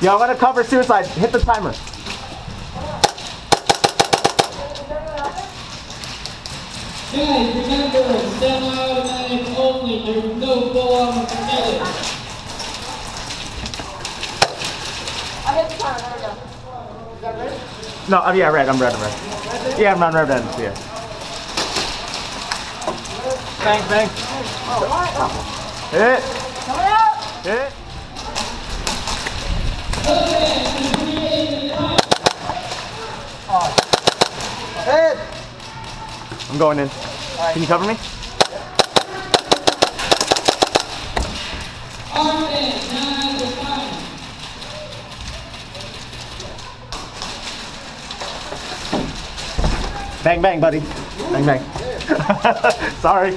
Yo, I'm gonna cover suicide. Hit the timer. Guys, remember, semi-automatic only. There's no full-on permitted. I hit the timer. There we go. No, oh, yeah, red. I'm red. I'm red. Yeah, I'm on red. Yeah. Bang, bang. Oh. Coming out. Hit. Hit! I'm going in. Can you cover me? Armin, now have the. Bang, bang, buddy. Bang, bang. Sorry.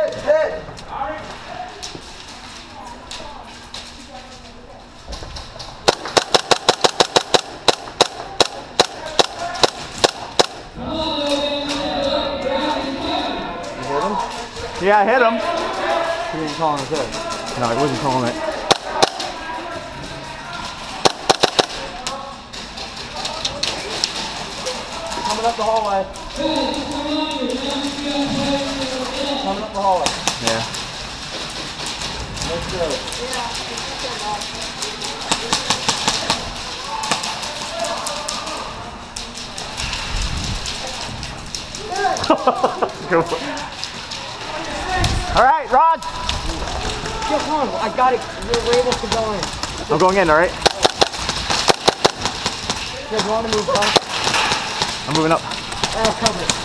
Yeah, I hit him. He didn't call his head. No, I wasn't calling it. Coming up the hallway. Coming up the hallway. Yeah. Let's go. all right, Rod. Get one. I got it. We're, we're able to go in. I'm going in, all right? You guys want to move up? I'm moving up. I'll cover it.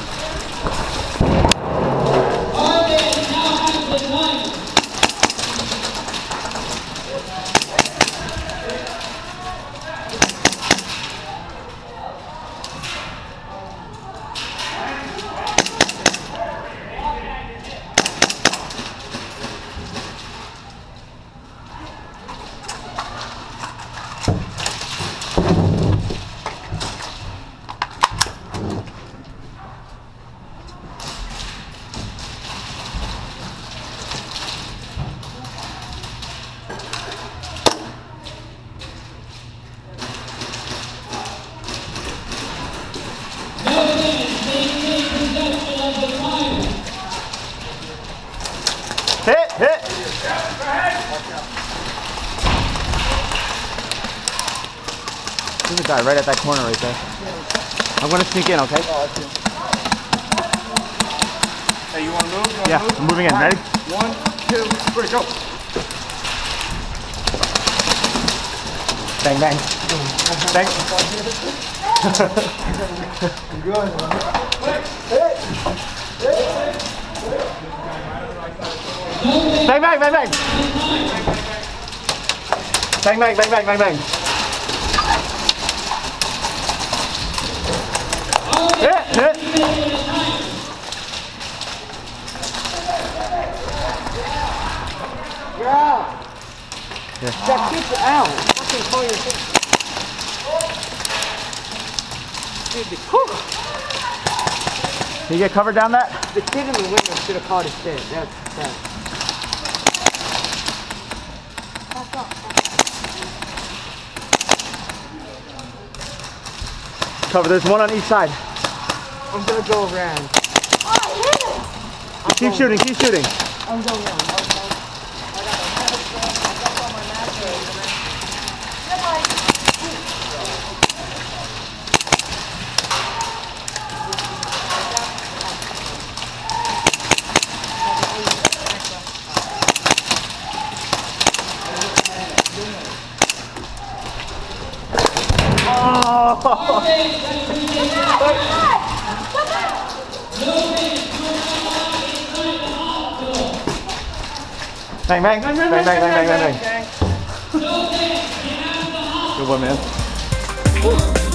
A guy right at that corner right there. I'm gonna sneak in, okay? Hey, you want to move? You wanna Yeah, move? I'm moving in. Ready? One, two, three, go. Bang, bang. Bang. Bang, bang, bang, bang. Bang, bang, bang, bang, bang, bang. Yeah. You get covered down that? The kid in the window should have caught his fin. That's that. Cover, there's one on each side. I'm gonna go around. Keep shooting, keep shooting. I'm going around. Oh. Bang, bang, bang, bang, bang, bang, bang, bang. Good one, man.